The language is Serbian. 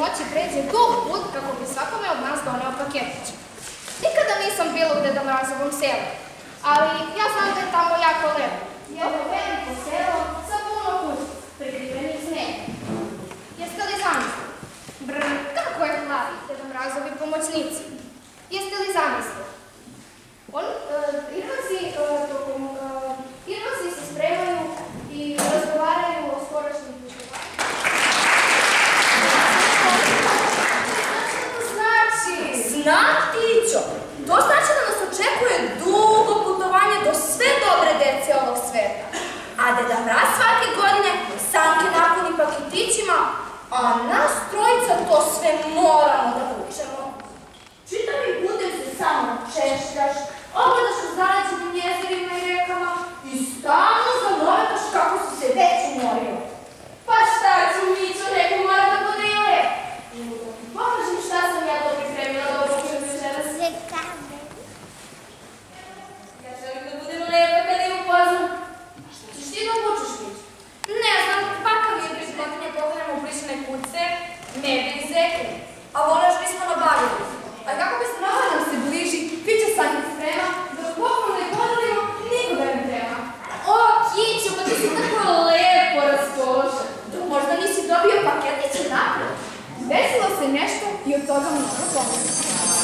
noći pređe dug put kako bi svakome od nas doneo paketić. Nikada nisam bila u Deda Mrazovom selu, ali ja znam da je tamo jako lepo. Jedno veliko selo sa puno kuća, prikrivenih snega. Jeste li zamislili? Brr, kako je hlavi Deda Mrazovi pomoćnici? Jeste li zamislili? A Deda Mraz svake godine sanke napuni paketićima, a nas trojica to sve moramo da vučemo. Čitavi putem se samo češljaš, ogledaš u zaleđenim jezerima i rekama i stalno zanovetaš kako si se već umorio. Pa šta ću, Mićo, neko mora da lep. Pokažem šta sam ja to pripremila da obučem večeras. Ja želim da budem lepa kada je upoznam. A šta ćeš ti da obučeš, Mićo? Ne znam, baka mi je pre godine pokrenemo uplišene kuce, mebe i zeke. A voleš bismo nabavili. A kako bi se nova nam se bliži, piće sam je sprema, da poklon ne podelimo, niko da ne treba. O, Kićo, pa ti si tako lepo raspoložen. Da možda nisi dobio paketiće napred. Desilo se nešto i od toga mnogo pomoći.